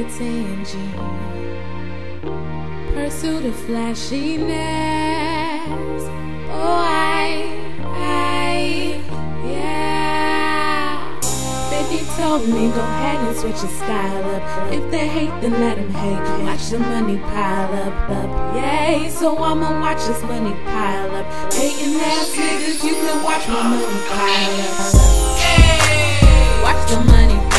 Rebecca Tangie. Pursuit of flashiness. Oh, I, I, yeah. 50 told me go ahead and switch your style up. If they hate, then let them hate. Watch the money pile up, up. Yay, so I'ma watch this money pile up. Hating ass niggas, you can watch my money pile up. Watch the money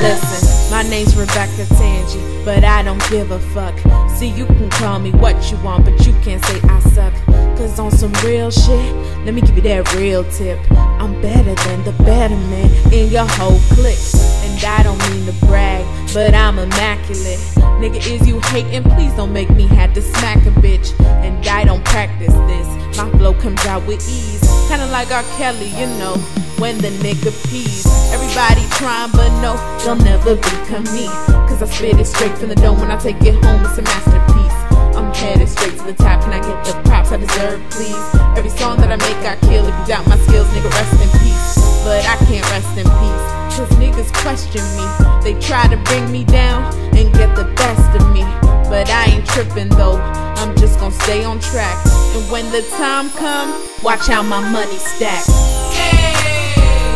listen, my name's Rebecca Tangie, but I don't give a fuck. See, you can call me what you want, but you can't say I suck. Cause on some real shit, let me give you that real tip. I'm better than the better man in your whole clique. And I don't mean to brag, but I'm immaculate. Nigga, is you hating? Please don't make me have to smack a bitch. And I don't practice this. My flow comes out with ease. Kinda like R. Kelly, you know, when the nigga pees. Everybody trying, but no, they'll never become me. Cause I spit it straight from the dome when I take it home, it's a masterpiece. I'm headed straight to the top, and I get the props I deserve, please. Every song that I make, I kill. If you doubt my skills, nigga, rest in peace. But I can't rest in peace. Cause niggas question me. They try to bring me down and get the best of me. But I ain't tripping though. I'm just gonna stay on track. And when the time come, watch how my money stack.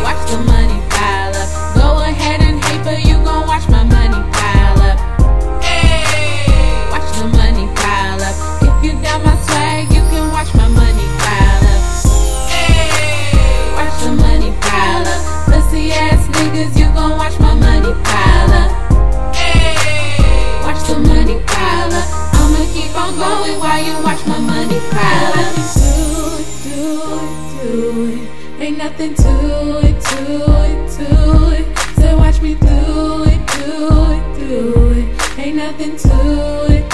Watch the money keep while you watch my money pile up. Do it, do it, do it. Ain't nothing to it, to it, to it. So watch me do it, do it, do it. Ain't nothing to it.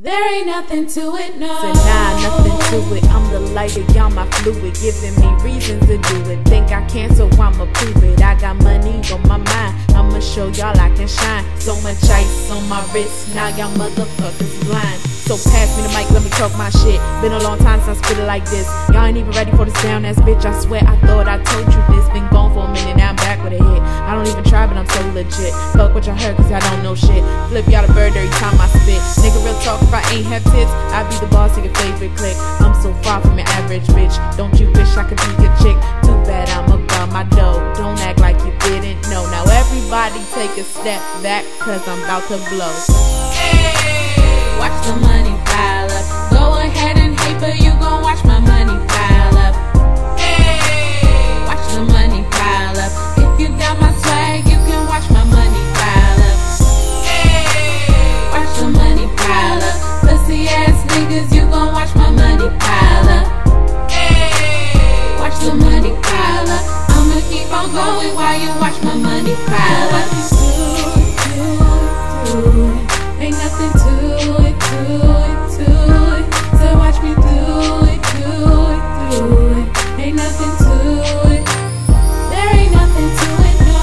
There ain't nothing to it, no. Say nah, nothing to it. I'm the lighter, y'all my fluid, giving me reasons to do it. Think I can, so I'ma prove it. I got money on my mind, I'ma show y'all I can shine. So much ice on my wrist, now y'all motherfuckers blind. So pass me the mic, let me talk my shit. Been a long time since I spit it like this. Y'all ain't even ready for this down ass bitch. I swear I thought I told you this. Been gone for a minute, now I'm back with a hit. I don't even try, but I'm so legit. Fuck what y'all heard, cause y'all don't know shit. Flip y'all the bird every time I spit. Nigga, real talk, if I ain't have tits, I'd be the boss of your favorite clique. I'm so far from your average bitch. Don't you wish I could be your chick? Too bad I'm about my dough. Don't act like you didn't know. Now everybody take a step back, cause I'm about to blow. Watch the you watch my money pile up. Ain't nothing to it, it, it. So watch me do it, do it, do it. Ain't nothing to it. There ain't nothing to it, no.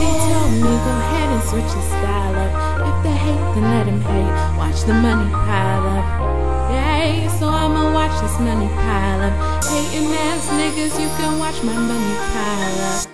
They told me go ahead and switch style up. If they hate, then let them hate. Watch the money pile up. Yay, so I'ma watch this money pile up. Hating ass niggas, you can watch my money pile up.